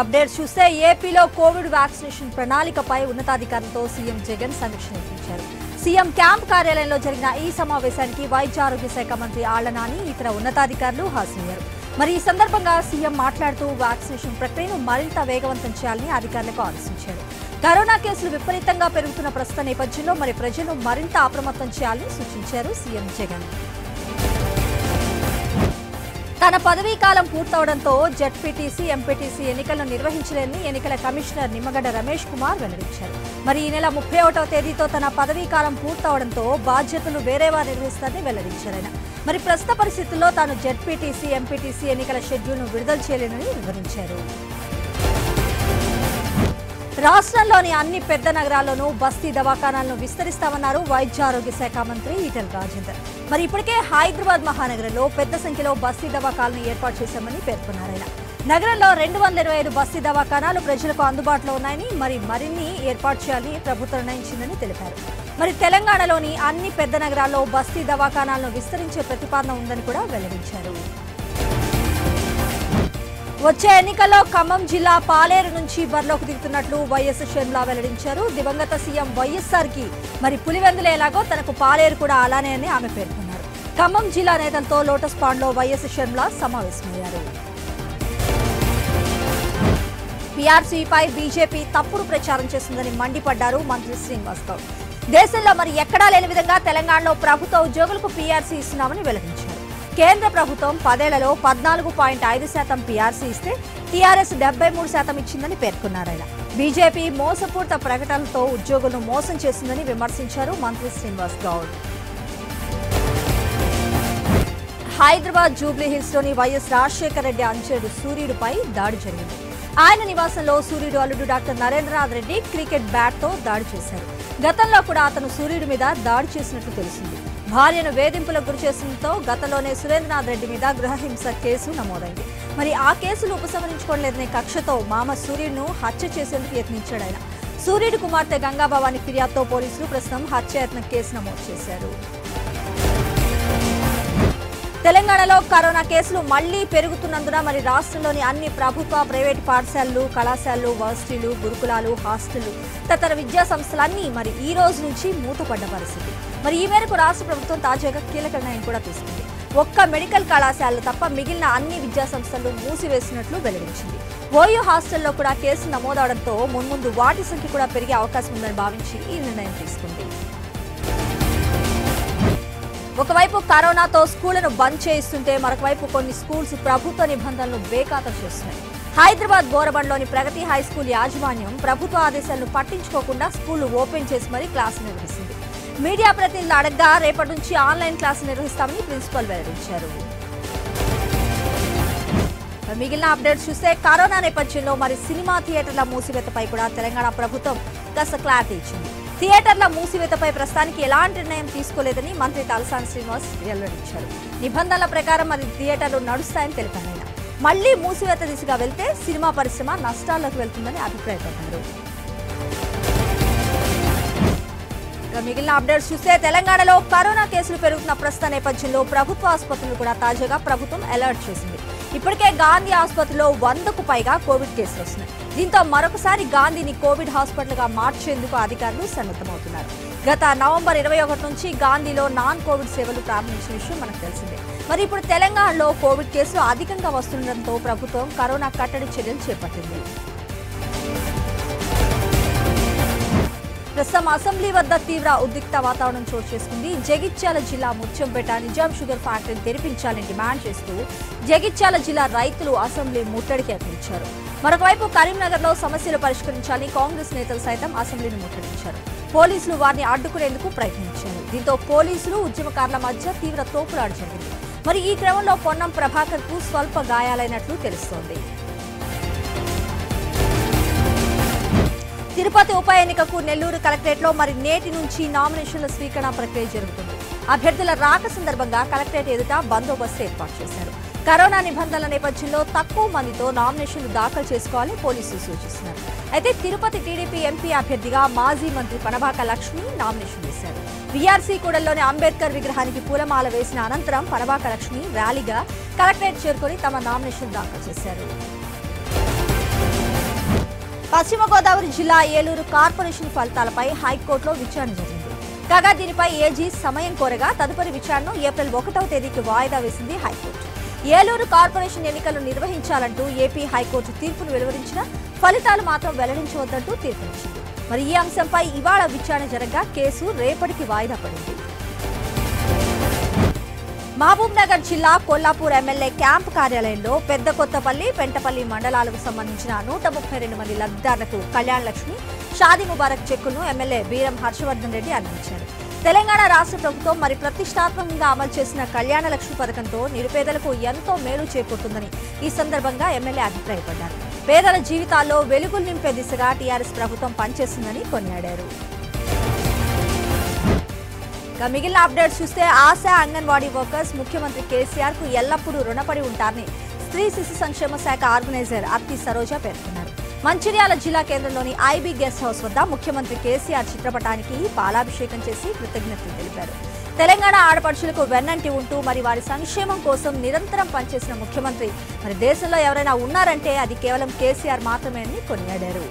Updates చూస్తే ఏపీలో Covid vaccination ప్రణాళికపై ఉన్నతాధికారులతో సీఎం జగన్ సమీక్ష నిర్వహించారు. సీఎం క్యాంప్ కార్యాలయంలో జరిగిన ఈ సమావేశానికి వైద్య ఆరోగ్య శాఖ మంత్రి ఆళ్ళ నాని ఇతర ఉన్నతాధికారులు హాజరయ్యారు. మరి ఈ సందర్భంగా సీఎం మాట్లాడుతూ వ్యాక్సినేషన్ ప్రక్రియను మరింత వేగవంతం చేయాలని అధికారులకు ఆదేశించారు. కరోనా కేసులు విపరీతంగా పెరుగుతున్న ప్రస్తుత నేపథ్యంలో మరి ప్రజలు మరింత అప్రమత్తం చేయాలని సూచించారు సీఎం జగన్. తన పదవీ కాలం పూర్తవడంతో జెడ్పీటీసీ ఎంపీటీసీ ఎన్నికలను నిర్వహించలేని ఎన్నికల కమిషనర్ నిమ్మగడ్డ రమేష్ కుమార్ వెల్లడించారు. మరి ఈ నెల ముప్పై ఒకటో తేదీతో తన పదవీ కాలం పూర్తవడంతో బాధ్యతలు వేరే వారు నిర్వహిస్తారని వెల్లడించారు ఆయన. మరి ప్రస్తుత పరిస్థితుల్లో తాను జెడ్పీటీసీ ఎంపీటీసీ ఎన్నికల షెడ్యూల్ను విడుదల చేయలేనని వివరించారు. రాష్ట్రంలోని అన్ని పెద్ద నగరాల్లోనూ బస్తీ దవాఖానాలను విస్తరిస్తామన్నారు వైద్య ఆరోగ్య శాఖ మంత్రి ఈటెల రాజేందర్. మరి ఇప్పటికే హైదరాబాద్ మహానగరంలో పెద్ద సంఖ్యలో బస్తీ దవాఖాలను ఏర్పాటు చేశామని పేర్కొన్నారు ఆయన నగరంలో రెండు వందల ఇరవై ఐదు బస్తీ దవాఖానాలు ప్రజలకు అందుబాటులో ఉన్నాయని మరి మరిన్ని ఏర్పాటు చేయాలని ప్రభుత్వం నిర్ణయించిందని తెలిపారు. మరి తెలంగాణలోని అన్ని పెద్ద నగరాల్లో బస్తీ దవాఖానాలను విస్తరించే ప్రతిపాదన ఉందని కూడా వెల్లడించారు. వచ్చే ఎన్నికల్లో ఖమ్మం జిల్లా పాలేరు నుంచి బరిలోకి దిగుతున్నట్లు వైఎస్ షర్మిలా వెల్లడించారు. దివంగత సీఎం వైఎస్ఆర్కి మరి పులివెందులు ఎలాగో తనకు పాలేరు కూడా అలానే అని ఆమె పేర్కొన్నారు. ఖమ్మం జిల్లా నేతలతో లోటస్ పాండ్లో వైఎస్ షర్మిలా సమావేశమయ్యారు. పీఆర్సీపై బీజేపీ తప్పుడు ప్రచారం చేస్తుందని మండిపడ్డారు మంత్రి శ్రీనివాస్ గౌడ్. దేశంలో మరి ఎక్కడా లేని విధంగా తెలంగాణలో ప్రభుత్వ ఉద్యోగులకు పీఆర్సీ ఇస్తున్నామని వెల్లడించారు. కేంద్ర ప్రభుత్వం పదేళ్ళలో పద్నాలుగు పాయింట్ ఐదు శాతం పీఆర్సీ ఇస్తే టీఆర్ఎస్ డెబ్బై మూడు శాతం ఇచ్చిందని పేర్కొన్నారు ఆయన. బీజేపీ మోసపూరిత ప్రకటనలతో ఉద్యోగులను మోసం చేసిందని విమర్శించారు మంత్రి శ్రీనివాస్ గౌడ్. హైదరాబాద్ జూబ్లీహిల్స్లోని వైఎస్ రాజశేఖర రెడ్డి అంచెడు సూర్యుడిపై దాడి జరిగింది. ఆయన నివాసంలో సూర్యుడు అల్లుడు డాక్టర్ నరేంద్రనాథ్ రెడ్డి క్రికెట్ బ్యాట్తో దాడి చేశారు. గతంలో కూడా అతను సూర్యుడి మీద దాడి చేసినట్లు తెలిసింది. భార్యను వేధింపులకు గురి చేసడంతో గతంలోనే సురేంద్రనాథ్ రెడ్డి మీద గృహహింస కేసు నమోదైంది. మరి ఆ కేసులు ఉపసంహరించుకోలేదనే కక్షతో మామ సూర్యుడును హత్య చేసేందుకు యత్నించాడు ఆయన. సూర్యుడి కుమార్తె గంగాభవాని ఫిర్యాదుతో పోలీసులు ప్రస్తుతం హత్యాయత్న కేసు నమోదు చేశారు. తెలంగాణలో కరోనా కేసులు మళ్ళీ పెరుగుతున్నందున మరి రాష్ట్రంలోని అన్ని ప్రభుత్వ ప్రైవేటు పాఠశాలలు కళాశాలలు వర్సిటీలు గురుకులాలు హాస్టళ్ళు తదితర విద్యా సంస్థలన్నీ మరి ఈ రోజు నుంచి మూతపడ్డ పరిస్థితి. మరి ఈ మేరకు రాష్ట్ర ప్రభుత్వం తాజాగా కీలక నిర్ణయం కూడా తీసుకుంది. ఒక్క మెడికల్ కళాశాలలు తప్ప మిగిలిన అన్ని విద్యా సంస్థలు మూసివేసినట్లు వెల్లడించింది. ఓయూ హాస్టల్లో కూడా కేసులు నమోదవడంతో మున్ముందు వాటి సంఖ్య కూడా పెరిగే అవకాశం ఉందని భావించి ఈ నిర్ణయం తీసుకుంది. ఒకవైపు కరోనాతో స్కూళ్ళను బంద్ చేయిస్తుంటే మరొకవైపు కొన్ని స్కూల్స్ ప్రభుత్వ నిబంధనలు బేఖాతరు చేస్తున్నాయి. హైదరాబాద్ బోరబండ్లోని ప్రగతి హై స్కూల్ యాజమాన్యం ప్రభుత్వ ఆదేశాలను పట్టించుకోకుండా స్కూళ్ళు ఓపెన్ చేసి మరీ క్లాసులు నిర్వహిస్తుంది. మీడియా ప్రతినిధులు అడగ్గా రేపటి నుంచి ఆన్లైన్ క్లాసులు నిర్వహిస్తామని ప్రిన్సిపల్ వెల్లడించారు. మిగిలిన అప్డేట్స్ చూస్తే కరోనా నేపథ్యంలో మరి సినిమా థియేటర్ల మూసివేతపై కూడా తెలంగాణ ప్రభుత్వం కాస్త క్లారిటీ ఇచ్చింది. థియేటర్ల మూసివేతపై ప్రస్తుతానికి ఎలాంటి నిర్ణయం తీసుకోలేదని మంత్రి తలసాని శ్రీనివాస్ వెల్లడించారు. నిబంధనల ప్రకారం మరి థియేటర్లు నడుస్తాయని తెలిపారు. ఆయన మళ్ళీ మూసివేత దిశగా వెళ్తే సినిమా పరిశ్రమ నష్టాల్లోకి వెళ్తుందని అభిప్రాయపడ్డారు. మిగిలిన అప్డేట్స్ చూస్తే తెలంగాణలో కరోనా కేసులు పెరుగుతున్న ప్రస్తుత నేపథ్యంలో ప్రభుత్వ ఆసుపత్రులు కూడా తాజాగా ప్రభుత్వం అలర్ట్ చేసింది. ఇప్పటికే గాంధీ ఆసుపత్రిలో వందకు పైగా కోవిడ్ కేసులు వస్తున్నాయి. దీంతో మరొకసారి గాంధీని కోవిడ్ హాస్పిటల్గా మార్చేందుకు అధికారులు సన్నద్ధమవుతున్నారు. గత నవంబర్ ఇరవై ఒకటి నుంచి గాంధీలో నాన్ కోవిడ్ సేవలు ప్రారంభించిన విషయం మనకు తెలిసిందే. మరి ఇప్పుడు తెలంగాణలో కోవిడ్ కేసులు అధికంగా వస్తుండటంతో ప్రభుత్వం కరోనా కట్టడి చర్యలు చేపట్టింది. ప్రస్తుతం అసెంబ్లీ వద్ద తీవ్ర ఉద్రిక్త వాతావరణం చోటు చేసుకుంది. జగిత్యాల జిల్లా ముత్యంపేట నిజాం షుగర్ ఫ్యాక్టరీని తెరిపించాలని డిమాండ్ చేస్తూ జగిత్యాల జిల్లా రైతులు అసెంబ్లీ ముట్టడికి యత్నించారు మరొకవైపు కరీంనగర్లో సమస్యలు పరిష్కరించాలని కాంగ్రెస్ నేతలు సైతం అసెంబ్లీని ముట్టడించారు. పోలీసులు వారిని అడ్డుకునేందుకు ప్రయత్నించారు. దీంతో పోలీసులు ఉద్యమకారుల మధ్య తీవ్ర తోపులాడు జరిగింది. మరి ఈ క్రమంలో పొన్నం ప్రభాకర్కు స్వల్ప గాయాలైనట్లు తెలుస్తోంది. తిరుపతి ఉప ఎన్నికకు నెల్లూరు కలెక్టరేట్లో మరి నేటి నుంచి నామినేషన్ల స్వీకరణ ప్రక్రియ జరుగుతుంది. అభ్యర్థుల రాక సందర్భంగా కలెక్టరేట్ ఎదుట బందోబస్తు ఏర్పాటు చేశారు. కరోనా నిబంధనల నేపథ్యంలో తక్కువ మందితో నామినేషన్లు దాఖలు చేసుకోవాలని పోలీసులు సూచిస్తున్నారు. అయితే తిరుపతి టీడీపీ ఎంపీ అభ్యర్థిగా మాజీ మంత్రి పనబాక లక్ష్మి నామినేషన్ వేశారు. వీఆర్సీ కూడల్లోని అంబేద్కర్ విగ్రహానికి పూలమాల వేసిన అనంతరం పనబాక లక్ష్మి ర్యాలీగా కలెక్టరేట్ చేరుకొని తమ నామినేషన్ దాఖలు చేశారు. పశ్చిమ గోదావరి జిల్లా ఏలూరు కార్పొరేషన్ ఫలితాలపై హైకోర్టులో విచారణ జరిగింది. కాగా దీనిపై ఏజీ సమయం కోరగా తదుపరి విచారణను ఏప్రిల్ ఒకటవ తేదీకి వాయిదా వేసింది హైకోర్టు. ఏలూరు కార్పొరేషన్ ఎన్నికలు నిర్వహించాలంటూ ఏపీ హైకోర్టు తీర్పును వెలువరించిన ఫలితాలు మాత్రం వెల్లడించవద్దంటూ తీర్పునిచ్చింది. మరి ఈ అంశంపై ఇవాళ విచారణ జరగ్గా కేసు రేపటికి వాయిదా పడింది. మహబూబ్ నగర్ జిల్లా కొల్లాపూర్ ఎమ్మెల్యే క్యాంప్ కార్యాలయంలో పెద్ద కొత్తపల్లి పెంటపల్లి మండలాలకు సంబంధించిన నూట ముప్పై రెండు మంది లబ్ధిదారులకు కళ్యాణ్ లక్ష్మి షాదీ ముబారక్ చెక్కులను ఎమ్మెల్యే బీరం హర్షవర్ధన్ రెడ్డి అందించారు. తెలంగాణ రాష్ట్ర ప్రభుత్వం మరి ప్రతిష్టాత్మకంగా అమలు చేసిన కళ్యాణ లక్ష్మి పథకంతో నిరుపేదలకు ఎంతో మేలు చేకూరుతుందని ఈ సందర్భంగా ఎమ్మెల్యే అభిప్రాయపడ్డారు. పేదల జీవితాల్లో వెలుగులు నింపే దిశగా టీఆర్ఎస్ ప్రభుత్వం పనిచేస్తుందని కొనియాడారు. ఇక మిగిలిన అప్డేట్స్ చూస్తే ఆశా అంగన్వాడీ వర్కర్స్ ముఖ్యమంత్రి కేసీఆర్కు ఎల్లప్పుడూ రుణపడి ఉంటారని స్త్రీ శిశు సంక్షేమ శాఖ ఆర్గనైజర్ అత్తి సరోజ పేర్కొన్నారు. మంచిర్యాల జిల్లా కేంద్రంలోని ఐబీ గెస్ట్ హౌస్ వద్ద ముఖ్యమంత్రి కేసీఆర్ చిత్రపటానికి పాలాభిషేకం చేసి కృతజ్ఞతలు తెలిపారు. తెలంగాణ ఆడపడుచులకు వెన్నంటి ఉంటూ మరి వారి సంక్షేమం కోసం నిరంతరం పనిచేసిన ముఖ్యమంత్రి మరి దేశంలో ఎవరైనా ఉన్నారంటే అది కేవలం కేసీఆర్ మాత్రమే అని కొనియాడారు.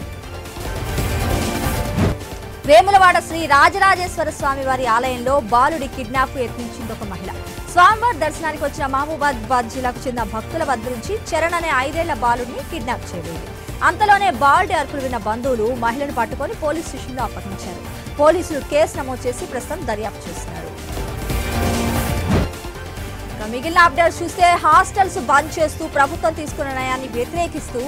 వేములవాడ శ్రీ రాజరాజేశ్వర స్వామి వారి ఆలయంలో బాలుడి కిడ్నాప్ యత్నించింది ఒక మహిళ. స్వామివారి దర్శనానికి వచ్చిన మహబూబాబాద్ జిల్లాకు చెందిన భక్తుల వద్ద నుంచి చరణ్ అనే ఐదేళ్ళ బాలుడిని కిడ్నాప్ చేయలేదు. అంతలోనే బాలుడి అరుపులు విన్న బంధువులు మహిళను పట్టుకొని పోలీస్ స్టేషన్లో అప్పగించారు. పోలీసులు కేసు నమోదు చేసి ప్రస్తుతం దర్యాప్తు చేస్తున్నారు. మిగిలిన అప్డేట్స్ చూస్తే హాస్టల్స్ బంద్ చేస్తూ ప్రభుత్వం తీసుకున్న నిర్ణయాన్ని వ్యతిరేకిస్తూ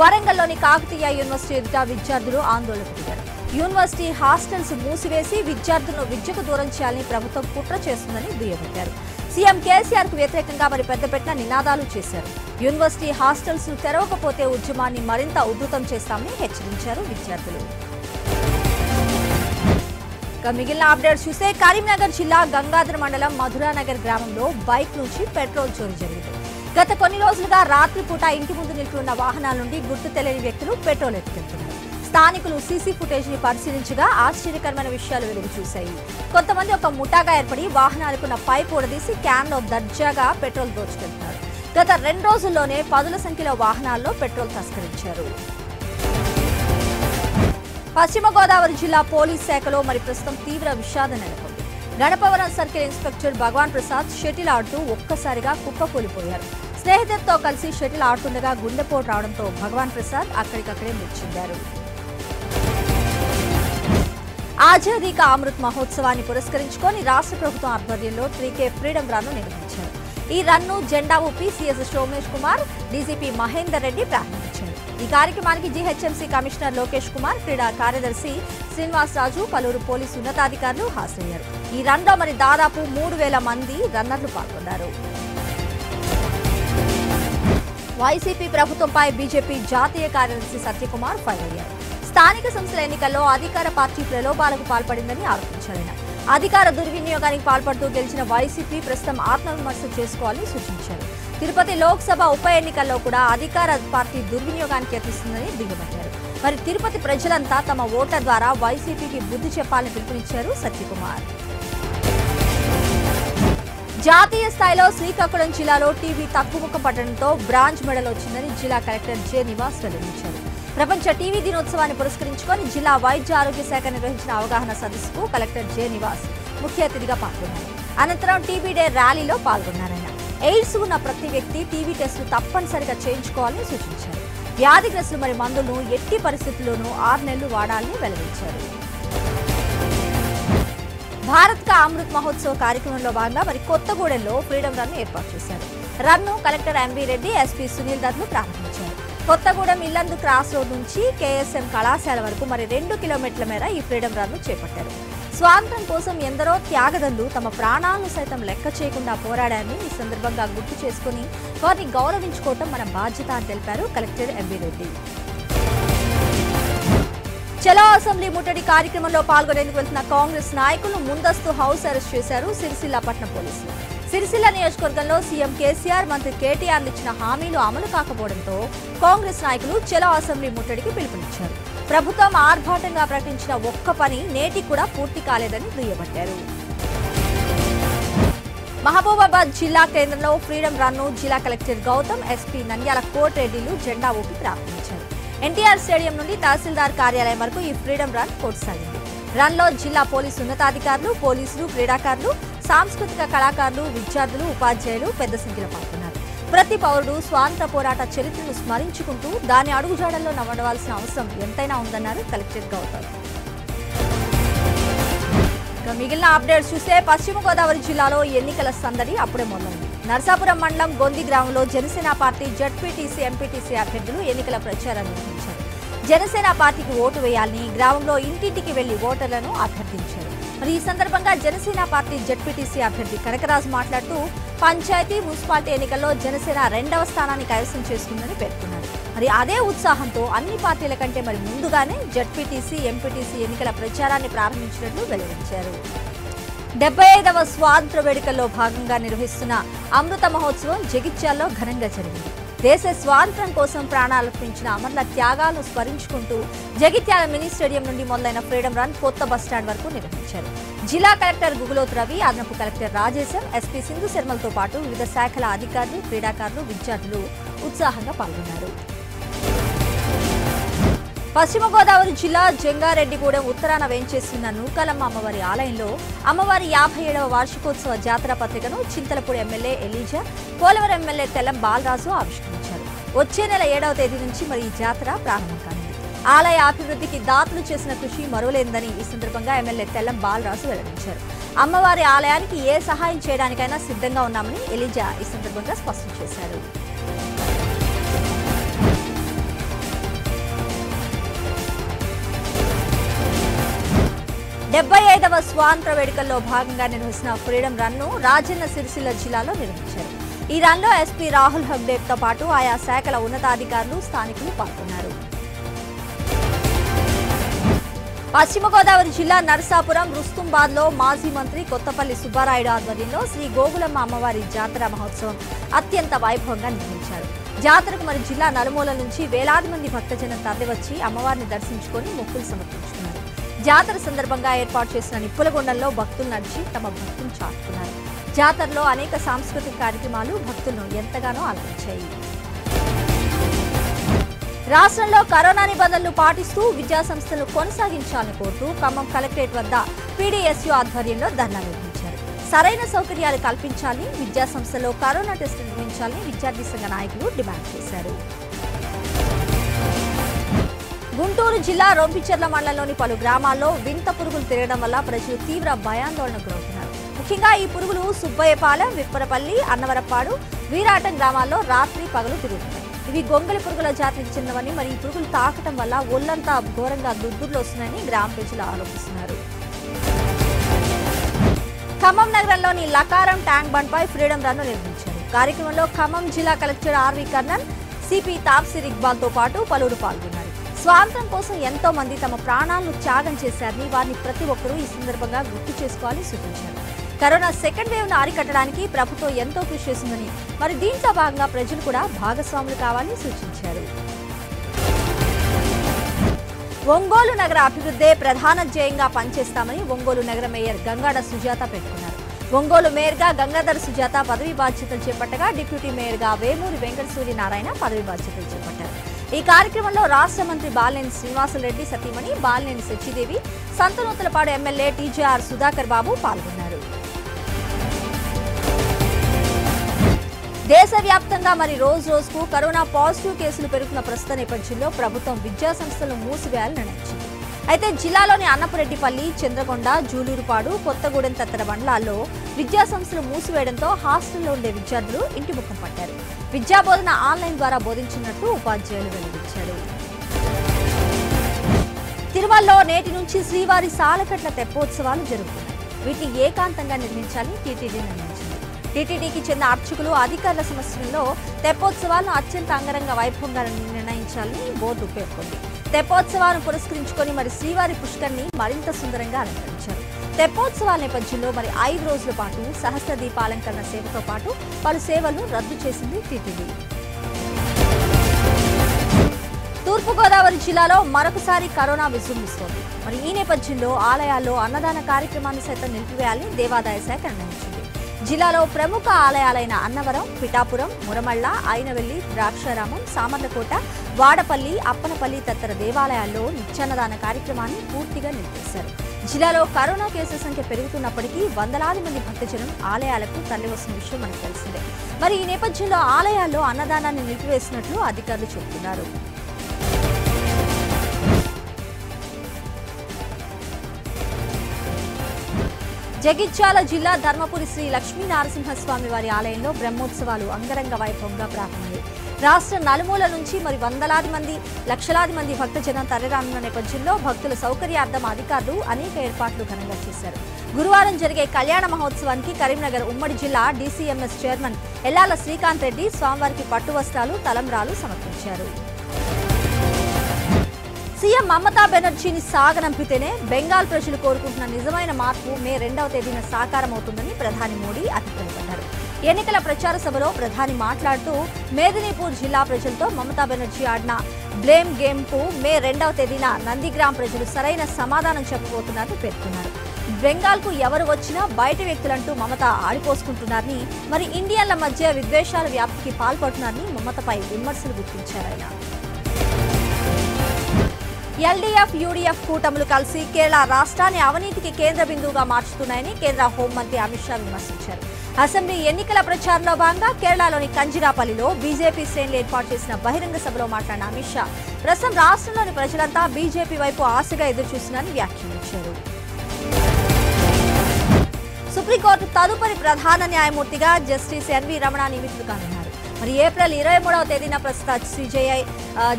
వరంగల్లోని కాకతీయ యూనివర్సిటీ ఎదుట విద్యార్థులు ఆందోళన దిగారు యూనివర్సిటీ హాస్టల్స్ మూసివేసి విద్యార్థులను విద్యకు దూరం చేయాలని ప్రభుత్వం కుట్ర చేస్తుందని దుయ్యబట్టారు సీఎం కేసీఆర్కు వ్యతిరేకంగా మరి పెద్దపెట్టిన నినాదాలు చేశారు. యూనివర్సిటీ హాస్టల్స్ తెరవకపోతే ఉద్యమాన్ని మరింత ఉధృతం చేస్తామని హెచ్చరించారు విద్యార్థులు. ఇక మిగిలిన అప్డేట్స్ చూస్తే కరీంనగర్ జిల్లా గంగాధర్ మండలం మధురానగర్ గ్రామంలో బైక్ నుంచి పెట్రోల్ చోరీ జరిగింది. గత కొన్ని రోజులుగా రాత్రిపూట ఇంటి ముందు నిల్చున్న ఉన్న వాహనాల నుండి గుర్తు తెలియని వ్యక్తులు పెట్రోల్ ఎత్తుకెళ్తున్నారు. స్థానికులు సీసీ ఫుటేజ్ని పరిశీలించగా ఆశ్చర్యకరమైన విషయాలు వెలుగు చూశాయి. కొంతమంది ఒక ముఠాగా ఏర్పడి వాహనాలకున్న పైప్ ఊడదీసి క్యాన్లో దర్జాగా పెట్రోల్ దోచుకెళ్తున్నారు. గత రెండు రోజుల్లోనే పదుల సంఖ్యలో వాహనాల్లో పెట్రోల్ తస్కరించారు. పశ్చిమ గోదావరి జిల్లా పోలీస్ శాఖలో మరి ప్రస్తుతం తీవ్ర విషాదం నెలకొంది. Ganapavaram circle inspector Bhagavan Prasad shuttle ఆడుతూ ఒక్కసారిగా కుప్పకూలిపోయారు. స్నేహితులతో కలిసి షటిల్ ఆడుతుండగా గుండెపోటు రావడంతో భగవాన్ ప్రసాద్ అక్కడికక్కడే మృతి చెందారు. ఆజాదీ కా అమృత్ మహోత్సవాన్ని పురస్కరించుకొని రాష్ట్ర ప్రభుత్వం ఆధ్వర్యంలో త్రీకే ఫ్రీడమ్ రన్ను నిర్వహించారు. ఈ రన్ను జెండా ఊపి సీఎస్ సోమేష్ కుమార్ డీజీపీ మహేందర్ రెడ్డి ప్రారంభించారు. ఈ కార్యక్రమానికి జీహెచ్ఎంసీ కమిషనర్ లోకేష్ కుమార్ క్రీడా కార్యదర్శి శ్రీనివాస్ రాజు పలువురు పోలీసు ఉన్నతాధికారులు హాజరయ్యారు. ఈ రన్లో మరి దాదాపు మూడు వేల మంది రన్నర్లు పాల్గొన్నారు. వైసీపీ ప్రభుత్వంపై బీజేపీ జాతీయ కార్యదర్శి సత్యకుమార్ ఫైర్ అయ్యారు. స్థానిక సంస్థల ఎన్నికల్లో అధికార పార్టీ ప్రలోభాలకు పాల్పడిందని ఆరోపించారు. ఆయన అధికార దుర్వినియోగానికి పాల్పడుతూ గెలిచిన వైసీపీ ప్రస్తుతం ఆత్మవిమర్శ చేసుకోవాలని సూచించారు. తిరుపతి లోక్సభ ఉప ఎన్నికల్లో కూడా అధికార పార్టీ దుర్వినియోగానికి యత్నిస్తుందని దిగబట్టారు మరి తిరుపతి ప్రజలంతా తమ ఓట్ల ద్వారా వైసీపీకి బుద్ధి చెప్పాలని పిలుపునిచ్చారు సత్యకుమార్. జాతీయ స్థాయిలో శ్రీకాకుళం జిల్లాలో టీవీ తక్కువ పట్టడంతో బ్రాంచ్ మెడల్ వచ్చిందని జిల్లా కలెక్టర్ జె నివాస్ వెల్లడించారు. ప్రపంచ టీవీ దినోత్సవాన్ని పురస్కరించుకొని జిల్లా వైద్య ఆరోగ్య శాఖ నిర్వహించిన అవగాహన సదస్సుకు కలెక్టర్ జె నివాస్ ముఖ్య అతిథిగా పాల్గొన్నారు. అనంతరం టీవీ డే ర్యాలీలో పాల్గొన్నారాయన ఎయిడ్స్ ఉన్న ప్రతి వ్యక్తి టీవీ టెస్టులు తప్పనిసరిగా చేయించుకోవాలని సూచించారు. వ్యాధిగ్రస్తులు మరి మందులను ఎట్టి పరిస్థితుల్లోనూ ఆరు నెలలు వాడాలని వెల్లడించారు. భారత్ కా అమృత్ మహోత్సవ కార్యక్రమంలో భాగంగా మరి కొత్తగూడెంలో ఫ్రీడమ్ రన్ ఏర్పాటు చేశారు. Run collector MB Reddy SP Sunil దత్లు ప్రారంభించారు. కొత్తగూడెం ఇల్లందు క్రాస్ రోడ్ నుంచి కేఎస్ఎం కళాశాల వరకు మరి రెండు కిలోమీటర్ల మేర ఈ ఫ్రీడమ్ రన్ను చేపట్టారు. స్వాతంత్రం కోసం ఎందరో త్యాగదలు తమ ప్రాణాలను సైతం లెక్క చేయకుండా పోరాడారని ఈ సందర్భంగా గుర్తు చేసుకుని వారిని గౌరవించుకోవటం మన బాధ్యత అని తెలిపారు కలెక్టర్ ఎంబీ రెడ్డి. చలో అసెంబ్లీ ముట్టడి కార్యక్రమంలో పాల్గొనేందుకు వెళ్తున్న కాంగ్రెస్ నాయకులు ముందస్తు హౌస్ అరెస్ట్ చేశారు సిరిసిల్ల పట్టణ పోలీసులు. సిరిసిల్ల నియోజకవర్గంలో సీఎం కేసీఆర్ మంత్రి కేటీఆర్లు ఇచ్చిన హామీలు అమలు కాకపోవడంతో కాంగ్రెస్ నాయకులు చలో అసెంబ్లీ ముట్టడికి పిలుపునిచ్చారు. ప్రభుత్వం ఆర్భాటంగా ప్రకటించిన ఒక్క పని నేటికి కూడా పూర్తి కాలేదని దుయ్యబట్టారు. మహబూబాబాద్ జిల్లా కేంద్రంలో ఫ్రీడమ్ రన్ను జిల్లా కలెక్టర్ గౌతమ్ ఎస్పీ నంద్యాల కోట్ రెడ్డిలు జెండా ఊపి ప్రారంభించారు. ఎన్టీఆర్ స్టేడియం నుండి తహసీల్దార్ కార్యాలయం వరకు ఈ ఫ్రీడమ్ రన్ కొనసాగింది. రన్లో జిల్లా పోలీసు ఉన్నతాధికారులు పోలీసులు క్రీడాకారులు సాంస్కృతిక కళాకారులు విద్యార్థులు ఉపాధ్యాయులు పెద్ద సంఖ్యలో పాల్గొన్నారు. ప్రతి పౌరుడు స్వాతంత్ర పోరాట చరిత్రను స్మరించుకుంటూ దాని అడుగుజాడల్లో నమడవలసిన అవసరం ఎంతైనా ఉందన్నారు కలెక్టర్ గౌతమ్. మిగిలిన అప్డేట్స్ చూస్తే పశ్చిమ గోదావరి జిల్లాలో ఎన్నికల సందడి అప్పుడే మొదలైంది. నరసాపురం మండలం గొంది గ్రామంలో జనసేన పార్టీ జడ్పీటీసీ ఎంపీటీసీ అభ్యర్థులు ఎన్నికల ప్రచారం నిర్వహించారు. జనసేన పార్టీకి ఓటు వేయాలని గ్రామంలో ఇంటింటికి వెళ్ళి ఓటర్లను అభ్యర్థించారు. మరి ఈ సందర్భంగా జనసేన పార్టీ జడ్పీటీసీ అభ్యర్థి కనకరాజు మాట్లాడుతూ పంచాయతీ మున్సిపాలిటీ ఎన్నికల్లో జనసేన రెండవ స్థానాన్ని కైవసం చేసుకుందని పేర్కొన్నారు. మరి అదే ఉత్సాహంతో అన్ని పార్టీల కంటే మరి ముందుగానే జడ్పీటీసీ ఎంపీటీసీ ఎన్నికల ప్రచారాన్ని ప్రారంభించినట్లు వెల్లడించారు. డెబ్బై ఐదవ స్వాతంత్ర వేడుకల్లో భాగంగా నిర్వహిస్తున్న అమృత మహోత్సవం జగిత్యాల్లో ఘనంగా జరిగింది. దేశ స్వాతంత్ర్యం కోసం ప్రాణాలర్పించిన అమరుల త్యాగాలను స్మరించుకుంటూ జగిత్యాల మినీ స్టేడియం నుండి మొదలైన ఫ్రీడమ్ రన్ కొత్త బస్టాండ్ వరకు నిర్వహించారు. జిల్లా కలెక్టర్ గుగులోత్ రవి అదనపు కలెక్టర్ రాజేశం ఎస్పీ సింధు శర్మలతో పాటు వివిధ శాఖల అధికారులు క్రీడాకారులు విద్యార్థులు ఉత్సాహంగా పాల్గొన్నారు. పశ్చిమ గోదావరి జిల్లా జంగారెడ్డిగూడెం ఉత్తరాన వేంచేస్తున్న నూకలమ్మ అమ్మవారి ఆలయంలో అమ్మవారి యాభై ఏడవ వార్షికోత్సవ జాతర పత్రికను చింతలపూడి ఎమ్మెల్యే ఎలీజా పోలవరం ఎమ్మెల్యే తెల్లం బాలరాజు ఆవిష్కరించారు. వచ్చే నెల ఏడవ తేదీ నుంచి మరి ఈ జాతర ప్రారంభం కానుంది. ఆలయ అభివృద్ధికి దాతలు చేసిన కృషి మరువలేందని ఈ సందర్భంగా ఎమ్మెల్యే తెల్లం బాలరాజు వెల్లడించారు. అమ్మవారి ఆలయానికి ఏ సహాయం చేయడానికైనా సిద్ధంగా ఉన్నామని ఎలీజా ఈ సందర్భంగా స్పష్టం చేశారు. డెబ్బై ఐదవ స్వాతంత్ర వేడుకల్లో భాగంగా నిర్వహించిన ఫ్రీడమ్ రన్ను రాజన్న సిరిసిల్ల జిల్లాలో నిర్వహించారు. ఈ రన్లో ఎస్పీ రాహుల్ హగ్దేవ్తో పాటు ఆయా శాఖల ఉన్నతాధికారులు స్థానికులు పాల్గొన్నారు. పశ్చిమ గోదావరి జిల్లా నరసాపురం రుస్తుంబాద్లో మాజీ మంత్రి కొత్తపల్లి సుబ్బారాయుడు ఆధ్వర్యంలో శ్రీ గోగులమ్మ అమ్మవారి జాతర మహోత్సవం అత్యంత వైభవంగా నిర్వహించారు. జాతరకు మరి జిల్లా నలుమూల నుంచి వేలాది మంది భక్తజనం తరలివచ్చి అమ్మవారిని దర్శించుకొని మొక్కులు సమర్పించారు. జాతర సందర్భంగా ఏర్పాటు చేసిన నిప్పులగొండంలో భక్తులు నడిచి తమ భక్తులు చాటుకున్నారు. జాతరలో అనేక సాంస్కృతిక కార్యక్రమాలు భక్తులను ఎంతగానో అలరించాయి రాష్ట్రంలో కరోనా నిబంధనలు పాటిస్తూ విద్యా సంస్థలు కొనసాగించాలని కోరుతూ ఖమ్మం కలెక్టరేట్ వద్ద పీడీఎస్యూ ఆధ్వర్యంలో ధర్నా నిర్వహించారు. సరైన సౌకర్యాలు కల్పించాలని విద్యా సంస్థలో కరోనా టెస్టు నిర్వహించాలని విద్యార్థి సంఘ నాయకులు డిమాండ్ చేశారు. గుంటూరు జిల్లా రొంపిచెర్ల మండలంలోని పలు గ్రామాల్లో వింత పురుగులు తిరగడం వల్ల ప్రజలు తీవ్ర భయాందోళనకు గురవుతున్నారు. ముఖ్యంగా ఈ పురుగులు సుబ్బయ్యపాలెం విప్పరపల్లి అన్నవరపాడు వీరాటం గ్రామాల్లో రాత్రి పగలు తిరుగుతున్నాయి. ఇవి గొంగలి పురుగుల జాతికి చెందినవని మరి ఈ పురుగులు తాకటం వల్ల ఒళ్ళంతా ఘోరంగా దుద్దుర్లు వస్తున్నాయని గ్రామ ప్రజలు ఆరోపిస్తున్నారు. ఖమ్మం నగరంలోని లకారం ట్యాంక్ బండ్పై ఫ్రీడమ్ రన్ నిర్వహించారు కార్యక్రమంలో ఖమ్మం జిల్లా collector RV Karnan CP Tafseer ఇక్బాల్తో పాటు పలువురు పాల్గొన్నారు. స్వాతంత్రం కోసం ఎంతో మంది తమ ప్రాణాలను త్యాగం చేశారని వారిని ప్రతి ఒక్కరూ ఈ సందర్భంగా గుర్తు చేసుకోవాలని సూచించారు. కరోనా సెకండ్ వేవ్ను అరికట్టడానికి ప్రభుత్వం ఎంతో కృషి చేసిందని మరి దీంట్లో భాగంగా ప్రజలు కూడా భాగస్వాములు కావాలని సూచించారు. ఒంగోలు నగర అభివృద్ధే ప్రధాన ధ్యేయంగా పనిచేస్తామని ఒంగోలు నగర మేయర్ గంగాడ సుజాత పేర్కొన్నారు. ఒంగోలు మేయర్గా గంగాధర్ సుజాత పదవి బాధ్యతలు చేపట్టగా డిప్యూటీ మేయర్గా వేమూరి వెంకట సూర్యనారాయణ పదవి బాధ్యతలు చేపట్టారు. ఈ కార్యక్రమంలో రాష్ట్ర మంత్రి బాలినేని శ్రీనివాసరెడ్డి సతీమణి బాలినేని సచ్చిదేవి సంతనూతలపాడు ఎమ్మెల్యే టీజేఆర్ సుధాకర్ బాబు పాల్గొన్నారు. దేశవ్యాప్తంగా మరి రోజు రోజుకు కరోనా పాజిటివ్ కేసులు పెరుగుతున్న ప్రస్తుత నేపథ్యంలో ప్రభుత్వం విద్యాసంస్థలను మూసివేయాలని నిర్ణయించింది. అయితే జిల్లాలోని అన్నపురెడ్డిపల్లి చంద్రకొండ జూలూరుపాడు కొత్తగూడెం తదితర మండలాల్లో విద్యా సంస్థలు మూసివేయడంతో హాస్టల్లో ఉండే విద్యార్థులు ఇంటి ముఖం పట్టారు. విద్యా బోధన ఆన్లైన్ ద్వారా బోధించినట్టు ఉపాధ్యాయులు వెల్లడించారు. తిరుమలలో నేటి నుంచి శ్రీవారి సాలకట్ల తెప్పోత్సవాలు జరుగుతున్నాయి. వీటిని ఏకాంతంగా నిర్మించాలని టీటీడీ నిర్ణయించింది. టీటీడీకి చెందిన అర్చకులు అధికారుల సమస్యల్లో తెప్పోత్సవాలను అత్యంత అంగరంగ వైభవంగా నిర్ణయించాలని బోర్డు పేర్కొంది. తెప్పోత్సవాలను పురస్కరించుకొని మరి శ్రీవారి పుష్కర్ని మరింత సుందరంగా అలంకరించారు. తెప్పోత్సవాల నేపథ్యంలో మరి ఐదు రోజుల పాటు సహస్ర దీపాలంకరణ సేవతో పాటు పలు సేవలను రద్దు చేసింది టీటీడీ. తూర్పుగోదావరి జిల్లాలో మరొకసారి కరోనా విజృంభిస్తోంది మరి ఈ నేపథ్యంలో ఆలయాల్లో అన్నదాన కార్యక్రమాన్ని సైతం నిలిపివేయాలని దేవాదాయ శాఖ నిర్ణయించింది. జిల్లాలో ప్రముఖ ఆలయాలైన అన్నవరం పిఠాపురం మురమళ్ళ ఆయనవెల్లి ద్రాక్షారామం సామర్లకోట వాడపల్లి అప్పనపల్లి తదితర దేవాలయాల్లో నిత్యాన్నదాన కార్యక్రమాన్ని పూర్తిగా నిలిపేశారు జిల్లాలో కరోనా కేసుల సంఖ్య పెరుగుతున్నప్పటికీ వందలాది మంది భక్తజనం ఆలయాలకు తరలివస్తున్న విషయం మనకు తెలిసిందే. మరి ఈ నేపథ్యంలో ఆలయాల్లో అన్నదానాన్ని నిలిపివేసినట్లు అధికారులు చెబుతున్నారు. జగిత్యాల జిల్లా ధర్మపురి శ్రీ లక్ష్మీ నారసింహస్వామి వారి ఆలయంలో బ్రహ్మోత్సవాలు అంగరంగ వైభవంగా ప్రారంభమయ్యాయి. రాష్ట్ర నలుమూల నుంచి మరి వందలాది మంది లక్షలాది మంది భక్తజనం తరలిరానున్న నేపథ్యంలో భక్తుల సౌకర్యార్థం అధికారులు అనేక ఏర్పాట్లు ఘనంగా చేశారు. గురువారం జరిగే కళ్యాణ మహోత్సవానికి కరీంనగర్ ఉమ్మడి జిల్లా డీసీఎంఎస్ చైర్మన్ ఎల్లాల శ్రీకాంత్ రెడ్డి స్వామివారికి పట్టు వస్త్రాలు తలంబ్రాలు సమర్పించారు. సీఎం మమతా బెనర్జీని సాగనంపితేనే బెంగాల్ ప్రజలు కోరుకుంటున్న నిజమైన మార్పు మే రెండవ తేదీన సాకారమవుతుందని ప్రధాని మోడీ అభిప్రాయపడ్డారు. ఎన్నికల ప్రచార సభలో ప్రధాని మాట్లాడుతూ మేదినీపూర్ జిల్లా ప్రజలతో మమతా బెనర్జీ ఆడిన బ్లేమ్ గేమ్కు మే రెండవ తేదీన నందిగ్రామ్ ప్రజలు సరైన సమాధానం చెప్పబోతున్నారని పేర్కొన్నారు. బెంగాల్కు ఎవరు వచ్చినా బయట వ్యక్తులంటూ మమత ఆడిపోసుకుంటున్నారని మరి ఇండియన్ల మధ్య విద్వేషాల వ్యాప్తికి పాల్పడుతున్నారని మమతపై విమర్శలు గుర్తించారు ఆయన. ఎల్డీఎఫ్ యూడీఎఫ్ కూటములు కలిసి కేరళ రాష్ట్రాన్ని అవినీతికి కేంద్ర బిందువుగా మార్చుతున్నాయని కేంద్ర హోంమంత్రి అమిత్ షా విమర్శించారు. అసెంబ్లీ ఎన్నికల ప్రచారంలో భాగంగా కేరళలోని కంజిరాపల్లిలో బీజేపీ శ్రేణులు ఏర్పాటు చేసిన బహిరంగ సభలో మాట్లాడిన అమిత్ షా ప్రస్తుతం రాష్ట్రంలోని ప్రజలంతా బీజేపీ వైపు ఆశగా ఎదురుచూస్తున్నారని వ్యాఖ్యానించారు. సుప్రీంకోర్టు తదుపరి ప్రధాన న్యాయమూర్తిగా జస్టిస్ ఎన్వి రమణ నియమితులు కానున్నారు. మరి ఏప్రిల్ ఇరవై మూడవ తేదీన ప్రస్తుత సిజేఐ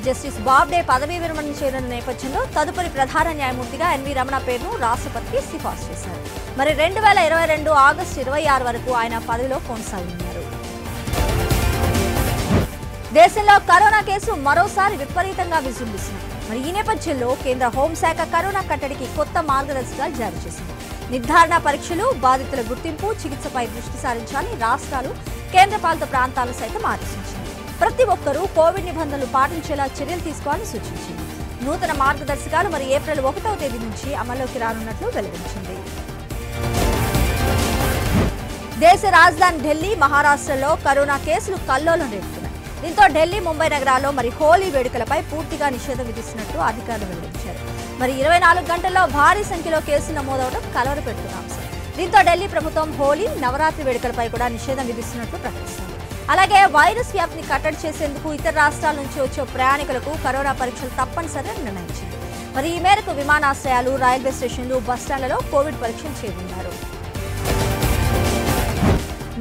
జస్టిస్ బాబ్డే పదవీ విరమణ చేయనున్న నేపథ్యంలో తదుపరి ప్రధాన న్యాయమూర్తిగా ఎన్వి రమణ పేరును రాష్ట్రపతికి సిఫార్సు చేశారు. మరి రెండు వేల ఇరవై రెండు ఆగస్టు ఇరవై ఆరు వరకు ఆయన పదవిలో కొనసాగనున్నారు దేశంలో కరోనా కేసు మరోసారి విపరీతంగా విజృంభిస్తుంది. మరి ఈ నేపథ్యంలో కేంద్ర హోంశాఖ కరోనా కట్టడికి కొత్త మార్గదర్శకాలు జారీ చేసింది. నిర్ధారణ పరీక్షలు బాధితుల గుర్తింపు చికిత్సపై దృష్టి సారించాలని రాష్ట్రాలు కేంద్రపాలిత ప్రాంతాలు సైతం ఆదేశించింది. ప్రతి ఒక్కరూ కోవిడ్ నిబంధనలు పాటించేలా చర్యలు తీసుకోవాలని సూచించింది. నూతన మార్గదర్శకాలు మరి ఏప్రిల్ ఒకటవ తేదీ నుంచి అమల్లోకి రానున్నట్లు వెల్లడించింది. దేశ రాజధాని ఢిల్లీ మహారాష్ట్రలో కరోనా కేసులు కల్లోలం రేపుతున్నాయి. దీంతో ఢిల్లీ ముంబై నగరాల్లో మరి హోలీ వేడుకలపై పూర్తిగా నిషేధం విధిస్తున్నట్టు అధికారులు వెల్లడించారు. మరి ఇరవై నాలుగు గంటల్లో భారీ సంఖ్యలో కేసులు నమోదవడం కలవరపెడుతున్న అంశం. దీంతో ఢిల్లీ ప్రభుత్వం హోలీ నవరాత్రి వేడుకలపై కూడా నిషేధం విధిస్తున్నట్లు ప్రకటిస్తుంది. అలాగే వైరస్ వ్యాప్తిని కట్టడి చేసేందుకు ఇతర రాష్ట్రాల నుంచి వచ్చే ప్రయాణికులకు కరోనా పరీక్షలు తప్పనిసరిగా నిర్ణయించింది మరి ఈ మేరకు విమానాశ్రయాలు రైల్వే స్టేషన్లు బస్టాండ్లలో కోవిడ్ పరీక్షలు చేయనున్నారు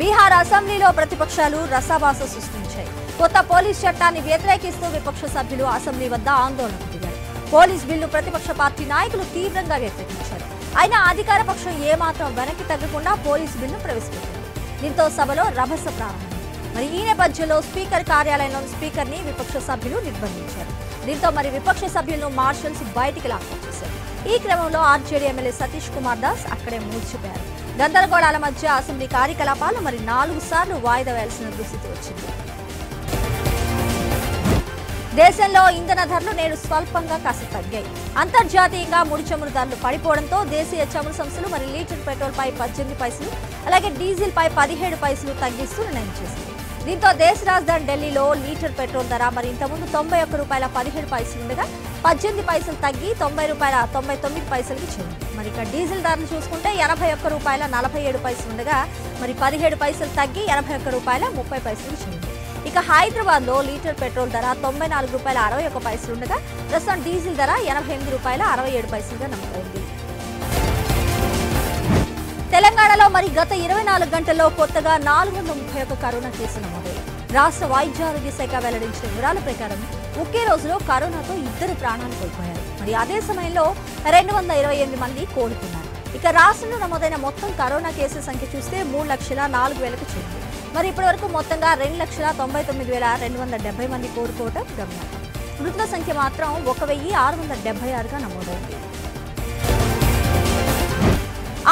బీహార్ అసెంబ్లీలో ప్రతిపక్షాలు రసాభాస సృష్టించాయి. కొత్త పోలీస్ చట్టాన్ని వ్యతిరేకిస్తూ విపక్ష సభ్యులు అసెంబ్లీ వద్ద ఆందోళనకు దిగారు. పోలీస్ బిల్లు ప్రతిపక్ష పార్టీ నాయకులు తీవ్రంగా వ్యతిరేకించారు. అయినా అధికార పక్షం ఏమాత్రం వెనక్కి తగ్గకుండా పోలీస్ బిల్లు ప్రవేశపెట్టింది. దీంతో సభలో రభస ప్రారంభం. మరి ఈ నేపథ్యంలో స్పీకర్ కార్యాలయంలో స్పీకర్ని విపక్ష సభ్యులు నిర్బంధించారు. దీంతో మరి విపక్ష సభ్యులను మార్షల్స్ బయటికి లాక్కొచ్చేశారు. ఈ క్రమంలో ఆర్జేడీ ఎమ్మెల్యే సతీష్ కుమార్ దాస్ అక్కడే మూర్చిపోయారు. గందరగోళాల మధ్య అసెంబ్లీ కార్యకలాపాలు మరి నాలుగు సార్లు వాయిదా వేయాల్సిన దుస్థితి వచ్చింది. దేశంలో ఇంధన ధరలు నేడు స్వల్పంగా కాస్త తగ్గాయి. అంతర్జాతీయంగా ముడి చమురు ధరలు పడిపోవడంతో దేశీయ చమురు సంస్థలు మరి లీటర్ పెట్రోల్ పై పద్దెనిమిది పైసలు అలాగే డీజిల్ పై పదిహేడు పైసలు తగ్గిస్తూ నిర్ణయం చేసింది. దీంతో దేశ రాజధాని ఢిల్లీలో లీటర్ పెట్రోల్ ధర మరి ఇంతకుముందు తొంభై ఒక్క రూపాయల పదిహేడు పైసలు ఉండగా పద్దెనిమిది పైసలు తగ్గి తొంభై రూపాయల తొంభై తొమ్మిది పైసలకి చేరింది. మరి ఇక డీజిల్ ధరను చూసుకుంటే ఎనభై ఒక్క రూపాయల నలభై ఏడు పైసలు ఉండగా మరి పదిహేడు పైసలు తగ్గి ఎనభై ఒక్క రూపాయల ముప్పై పైసలకి చేరింది. ఇక హైదరాబాద్లో లీటర్ పెట్రోల్ ధర తొంభై నాలుగు రూపాయల అరవై ఒక పైసలు ఉండగా ప్రస్తుతం డీజిల్ ధర ఎనభై ఎనిమిది రూపాయల అరవై ఏడు పైసలుగా నమోదైంది. తెలంగాణలో మరి గత ఇరవై నాలుగు గంటల్లో కొత్తగా నాలుగు వందల ముప్పై ఒక్క కరోనా కేసు నమోదయ్యాయి. రాష్ట్ర వైద్య ఆరోగ్య శాఖ వెల్లడించిన వివరాల ప్రకారం ఒకే రోజులో కరోనాతో ఇద్దరు ప్రాణాలు కోల్పోయారు. మరి అదే సమయంలో రెండు వందల ఇరవై ఎనిమిది మంది కోలుకున్నారు. ఇక రాష్ట్రంలో నమోదైన మొత్తం కరోనా కేసుల సంఖ్య చూస్తే మూడు లక్షల నాలుగు వేలకు చేరింది. మరి ఇప్పటి వరకు మొత్తంగా రెండు లక్షల తొంభై తొమ్మిది వేల రెండు వందల డెబ్బై మంది కోరుకోవటం గమనార్హం మృతుల సంఖ్య మాత్రం ఒక వెయ్యి ఆరు వందల డెబ్బై ఆరుగా నమోదైంది.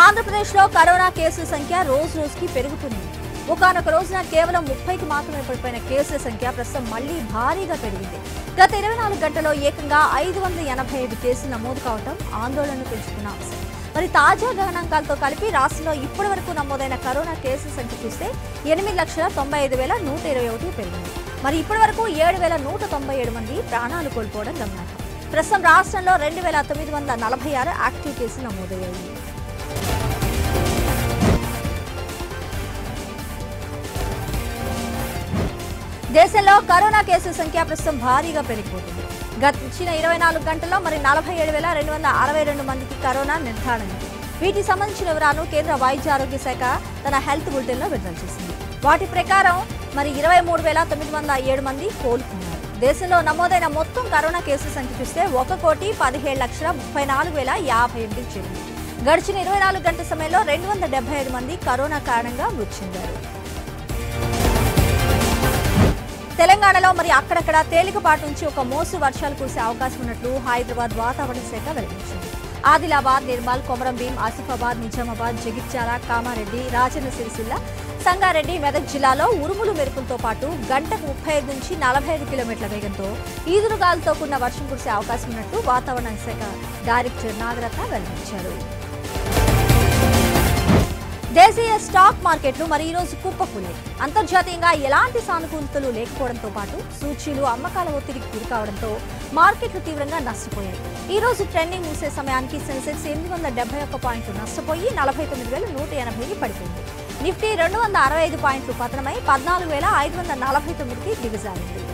ఆంధ్రప్రదేశ్లో కరోనా కేసుల సంఖ్య రోజు రోజుకి పెరుగుతుంది. ఒకనొక రోజున కేవలం ముప్పైకి మాత్రమే పడిపోయిన కేసుల సంఖ్య ప్రస్తుతం మళ్ళీ భారీగా పెరిగింది. గత ఇరవై నాలుగు గంటల్లో ఏకంగా ఐదు వందల ఎనభై ఐదు కేసులు నమోదు కావడం ఆందోళన పెంచుకున్న అంశం. మరి తాజా గణాంకాలతో కలిపి రాష్ట్రంలో ఇప్పటి వరకు నమోదైన కరోనా కేసుల సంఖ్య చూస్తే ఎనిమిది లక్షల తొంభై ఐదు వేల నూట ఇరవై ఒకటి పెరిగింది. మరి ఇప్పటి వరకు ఏడు వేల నూట తొంభై ఏడు మంది ప్రాణాలు కోల్పోవడం గమనార్హం. ప్రస్తుతం రాష్ట్రంలో రెండు వేల తొమ్మిది వందల నలభై ఆరు యాక్టివ్ కేసులు నమోదయ్యాయి. దేశంలో కరోనా కేసుల సంఖ్య ప్రస్తుతం భారీగా పెరిగిపోతుంది. గడిచిన ఇరవై నాలుగు గంటల్లో మరి నలభై ఏడు వేల రెండు వందల అరవై రెండు మందికి కరోనా నిర్ధారణ. వీటికి సంబంధించిన వివరాలను కేంద్ర వైద్య ఆరోగ్య శాఖ తన హెల్త్ బులెటిన్లో విడుదల చేసింది. వాటి ప్రకారం మరి ఇరవై మూడు వేల తొమ్మిది వందల ఏడు మంది కోలుకున్నారు. దేశంలో నమోదైన మొత్తం కరోనా కేసుల సంఖ్య చూస్తే ఒక కోటి పదిహేడు లక్షల ముప్పై నాలుగు వేల యాభై ఎనిమిది చేరింది గడిచిన ఇరవై నాలుగు గంటల సమయంలో రెండు వందల డెబ్బై ఐదు మంది కరోనా కారణంగా మృతి చెందారు. తెలంగాణలో మరి అక్కడక్కడ తేలికపాటి నుంచి ఒక మోసు వర్షాలు కురిసే అవకాశం ఉన్నట్లు హైదరాబాద్ వాతావరణ శాఖ వెల్లడించింది. ఆదిలాబాద్ నిర్మల్ కొమరంభీం ఆసిఫాబాద్ నిజామాబాద్ జగిత్యాల కామారెడ్డి రాజన్న సిరిసిల్ల సంగారెడ్డి మెదక్ జిల్లాలో ఉరుములు మెరుపులతో పాటు గంటకు ముప్పై ఐదు నుంచి నలభై ఐదు కిలోమీటర్ల వేగంతో ఈదురుగాలతో కూడిన వర్షం కురిసే అవకాశం ఉన్నట్లు వాతావరణ శాఖ డైరెక్టర్ నాగరత్న వెల్లడించారు. దేశీయ స్టాక్ మార్కెట్లు మరి ఈరోజు రోజు కుప్పకూలాయి అంతర్జాతీయంగా ఎలాంటి సానుకూలతలు లేకపోవడంతో పాటు సూచీలు అమ్మకాల ఒత్తిడికి గురికావడంతో మార్కెట్లు తీవ్రంగా నష్టపోయాయి. ఈ రోజు ట్రెండింగ్ మూసే సమయానికి సెన్సెక్స్ ఎనిమిది వందల డెబ్బై ఒక్క పాయింట్లు నష్టపోయి నలభై తొమ్మిది వేల నూట ఎనభైకి పడిపోయింది. నిఫ్టీ రెండు వందల అరవై ఐదు పాయింట్లు పతనమై పద్నాలుగు వేల ఐదు వందల నలభై తొమ్మిదికి దిగజారింది.